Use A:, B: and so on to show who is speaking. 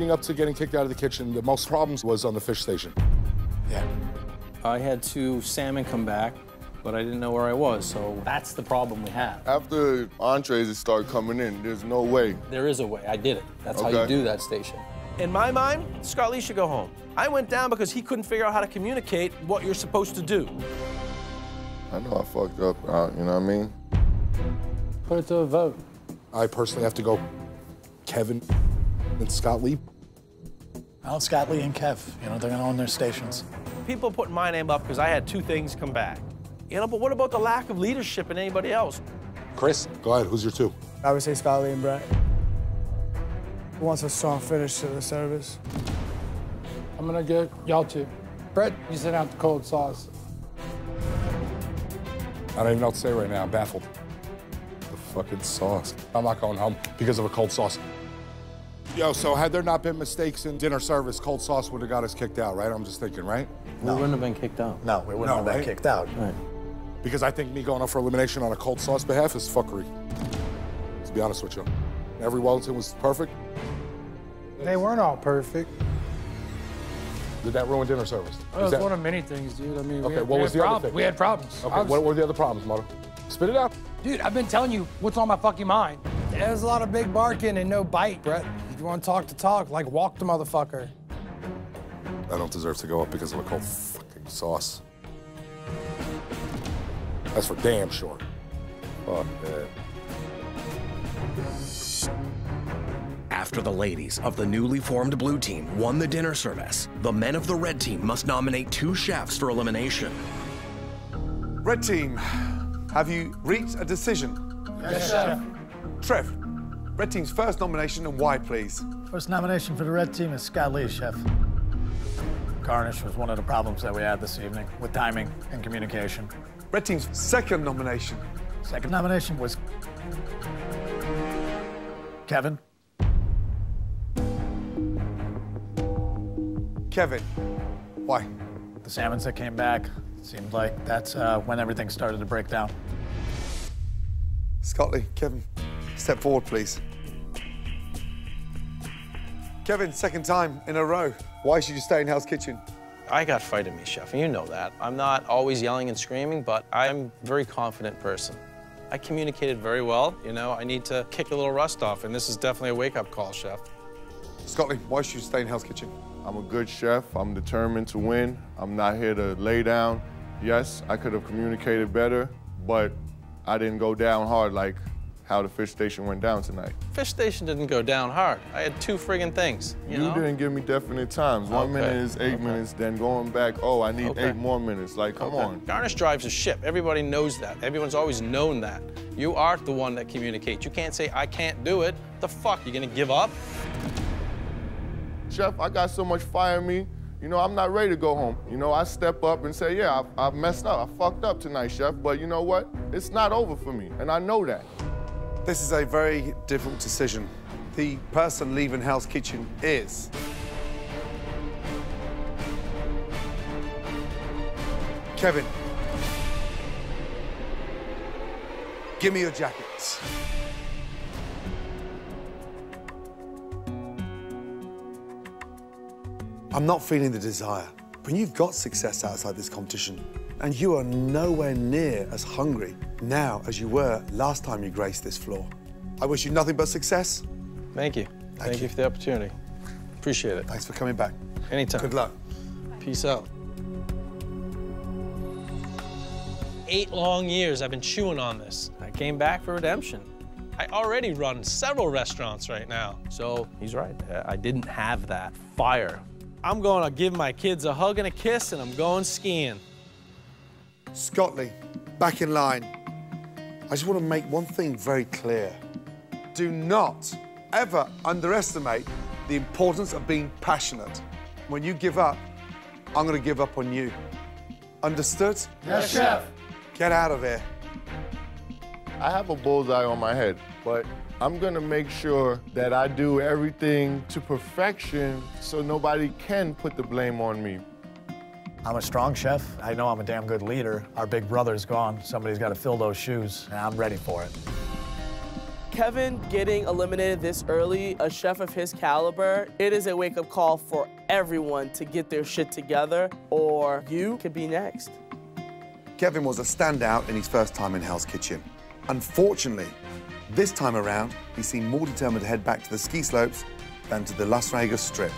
A: Leading up to getting kicked out of the kitchen, the most problems was on the fish station.
B: Yeah.
C: I had two salmon come back, but I didn't know where I was, so that's the problem we have.
D: After entrees start coming in, there's no way.
C: There is a way. I did it. That's how you do that station.
E: In my mind, Scotley should go home. I went down because he couldn't figure out how to communicate what you're supposed to do.
D: I know I fucked up, uh, you know what I mean?
F: Put it to a vote.
A: I personally have to go Kevin and Scotley.
B: Well, Scotley and Kev, you know, they're gonna own their stations.
E: People put my name up because I had two things come back. You know, but what about the lack of leadership in anybody else?
A: Chris, go ahead. Who's your two?
G: I would say Scotley and Brett. Who wants a strong finish to the service?
F: I'm gonna get y'all two. Brett, you sent out the cold sauce.
A: I don't even know what to say right now. I'm baffled. The fucking sauce. I'm not going home because of a cold sauce. Yo, so had there not been mistakes in dinner service, cold sauce would have got us kicked out, right? I'm just thinking, right? No.
C: We wouldn't have been kicked out.
B: No, we wouldn't
A: No,
B: have been
A: right?
B: kicked out.
C: Right.
A: Because I think me going up for elimination on a cold sauce behalf is fuckery. To be honest with you. Every Wellington was perfect.
F: They weren't all perfect.
A: Did that ruin dinner service?
F: That
A: Is
F: was
A: that-
F: one of many things, dude. I mean, we
A: Okay,
F: had,
A: what
F: we
A: was
F: had
A: the other
F: prob-
A: thing?
F: We had problems.
A: Okay,
F: I was-
A: what were the other problems, Mother? Spit it out.
F: Dude, I've been telling you what's on my fucking mind. There's a lot of big barking and no bite, Brett. If you want to talk to talk, like walk the motherfucker.
A: I don't deserve to go up because of a cold fucking sauce. That's for damn sure. Fuck that.
H: After the ladies of the newly formed blue team won the dinner service, the men of the red team must nominate two chefs for elimination.
I: Red team, have you reached a decision?
F: Yes, chef.
I: Trev, red team's first nomination and why, please?
B: First nomination for the red team is Scotley, chef. Garnish was one of the problems that we had this evening with timing and communication.
I: Red team's second nomination.
B: Second nomination was Kevin.
I: Kevin, why?
B: The salmons that came back seemed like that's uh, when everything started to break down.
I: Scotty, Kevin, step forward, please. Kevin, second time in a row. Why should you stay in Hell's Kitchen?
E: I got fight in me, chef, and you know that. I'm not always yelling and screaming, but I'm a very confident person. I communicated very well. You know, I need to kick a little rust off, and this is definitely a wake-up call, chef.
I: Scotty, why should you stay in Hell's Kitchen?
D: I'm a good chef. I'm determined to win. I'm not here to lay down. Yes, I could have communicated better, but I didn't go down hard like how the fish station went down tonight.
E: Fish station didn't go down hard. I had two friggin' things, you,
D: You,
E: know?
D: didn't give me definite times. One
E: Okay,
D: minute is eight
E: okay.
D: minutes, then going back, oh, I need
E: Okay.
D: eight more minutes. Like, come on.
E: Garnish drives a ship. Everybody knows that. Everyone's always known that. You are the one that communicates. You can't say, I can't do it. The fuck, you gonna give up?
D: Chef, I got so much fire in me. You know, I'm not ready to go home. You know, I step up and say, yeah, I, I messed up. I fucked up tonight, Chef. But you know what? It's not over for me, and I know that.
I: This is a very difficult decision. The person leaving Hell's Kitchen is. Kevin. Give me your jackets. I'm not feeling the desire. When you've got success outside this competition, and you are nowhere near as hungry now as you were last time you graced this floor, I wish you nothing but success.
E: Thank you. Thank, you.
I: you.
E: for the opportunity. Appreciate it.
I: Thanks for coming back.
E: Anytime.
I: Good luck.
E: Peace out. Eight long years I've been chewing on this. I came back for redemption. I already run several restaurants right now. So he's right. I didn't have that fire. I'm going to give my kids a hug and a kiss, and I'm going skiing.
I: Scotley, back in line. I just want to make one thing very clear. Do not ever underestimate the importance of being passionate. When you give up, I'm going to give up on you. Understood?
F: Yes, chef.
I: Get out of here.
D: I have a bullseye on my head, but I'm gonna make sure that I do everything to perfection so nobody can put the blame on me.
B: I'm a strong chef. I know I'm a damn good leader. Our big brother's gone. Somebody's got to fill those shoes, and I'm ready for it.
J: Kevin getting eliminated this early, a chef of his caliber, it is a wake up call for everyone to get their shit together, or you could be next.
I: Kevin was a standout in his first time in Hell's Kitchen. Unfortunately, this time around, he seemed more determined to head back to the ski slopes than to the Las Vegas Strip.